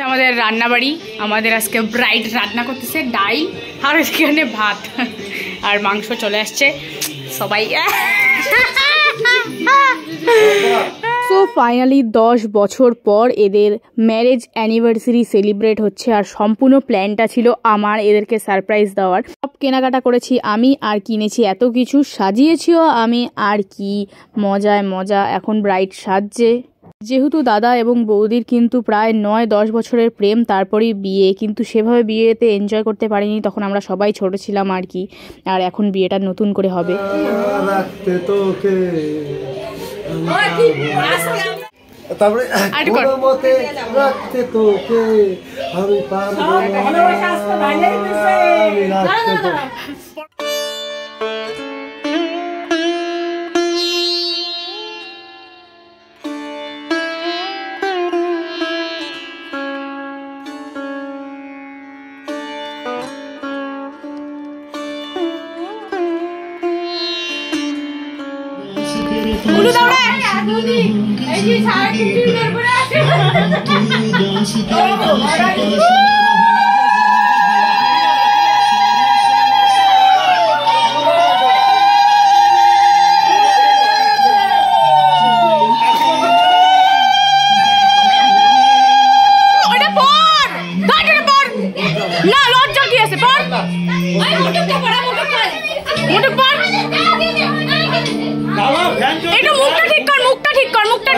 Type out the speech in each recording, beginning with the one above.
হচ্ছে আমাদের রান্নাবাড়ি। আমাদের আজকে ব্রাইট রান্না করতেছে ডাল আর এখানে ভাত আর মাংস চলে আসছে। সবাই সো ফাইনালি দশ বছর পর এদের ম্যারেজ অ্যানিভার্সারি সেলিব্রেট হচ্ছে আর সম্পূর্ণ প্ল্যানটা ছিল আমার এদেরকে সারপ্রাইজ দেওয়ার। সব কেনাকাটা করেছি আমি আর কিনেছি এত কিছু, সাজিয়েছিও আমি, আর কি মজায় মজা এখন ব্রাইট সাজছে। যেহেতু দাদা এবং বৌদির কিন্তু প্রায় নয় দশ বছরের প্রেম তারপরেই বিয়ে। কিন্তু সেভাবে বিয়েতে এনজয় করতে পারিনি তখন আমরা সবাই ছোট ছিলাম আর কি। আর এখন বিয়েটা নতুন করে হবে। তারপরে আর কর। কোনো মতে রাখতে তোকে আমি পারব না। আমি রাখতে তোকে উলু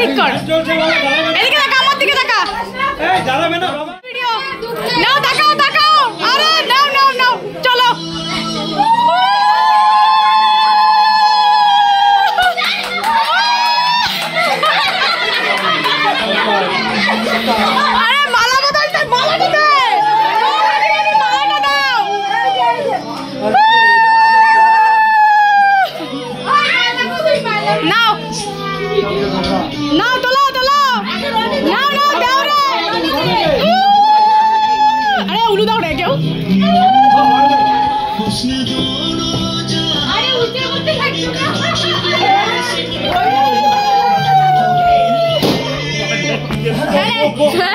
ঠিক কর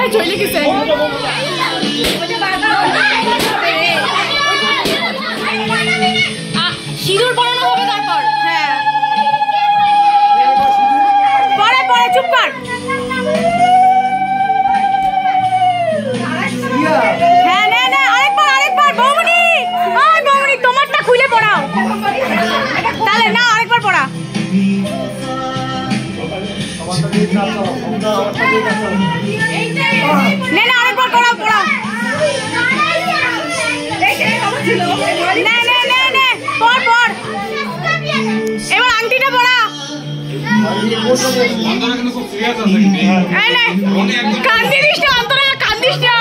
হ্যাঁ চলে নে না আরেকবার পড়াও পড়াও। নে নে নে নে পড় পড়। এবার আংটিটা পড়া। কান্দিস না অন্তরা কান্দিস না।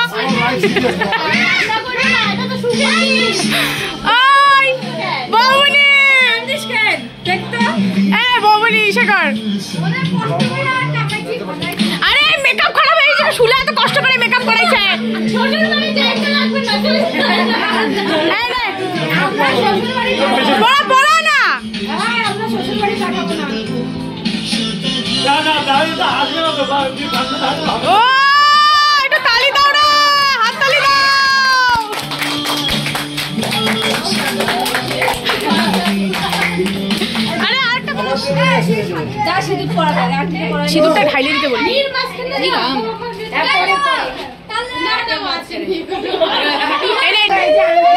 ওই বৌমনি। এই বৌমনি ইসে কর। পড়া না। ও একটু তালি দাও না হাত তালি দাও আরে আরেকটা সিঁদুরটা ঢাইলে দিতে বলি এই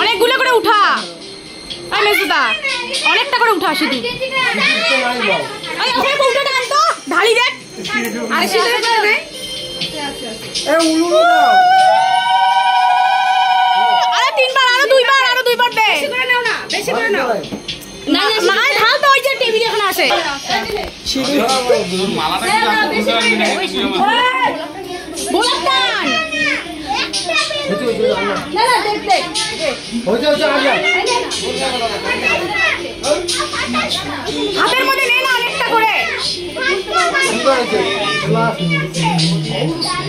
অনেকগুলো করে উঠা। আই মেসুদা অনেকটা করে উঠা শুধু ঢালি দেখ আরে তিনবার আরও দুইবার আরও দুইবার দে। না না ঢাল তো ওই যে টেবিল এখানে আছে। হাতের মধ্যে নে না অনেকটা করে।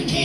কি?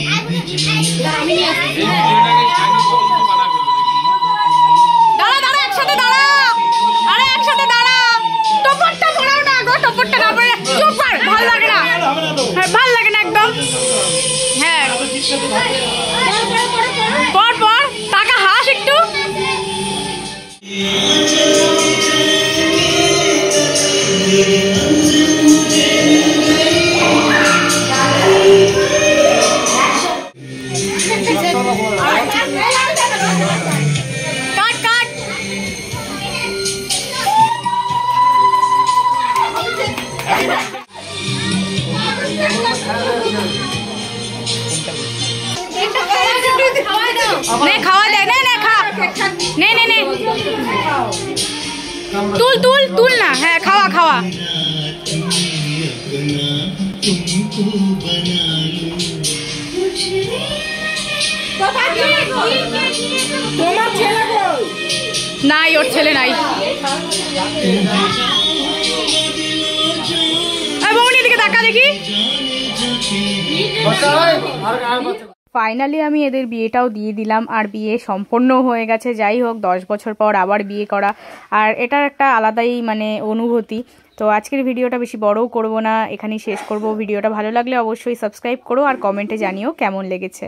নে খাওয়া দে নে নে খা নে নে নে তুল তুল তুল না হ্যাঁ খাওয়া খাওয়া নাই ওর ছেলে নাই এই বৌনি দিকে তাকা দেখি ফাইনালি আমি এদের বিয়েটাও দিয়ে দিলাম, আর বিয়ে সম্পন্ন হয়ে গেছে। যাই হোক, দশ বছর পর আবার বিয়ে করা। আর এটার একটা আলাদাই মানে অনুভূতি। তো আজকের ভিডিওটা বেশি বড়ও করব না, এখানেই শেষ করব। ভিডিওটা ভালো লাগলে অবশ্যই সাবস্ক্রাইব করো, আর কমেন্টে জানিও কেমন লেগেছে।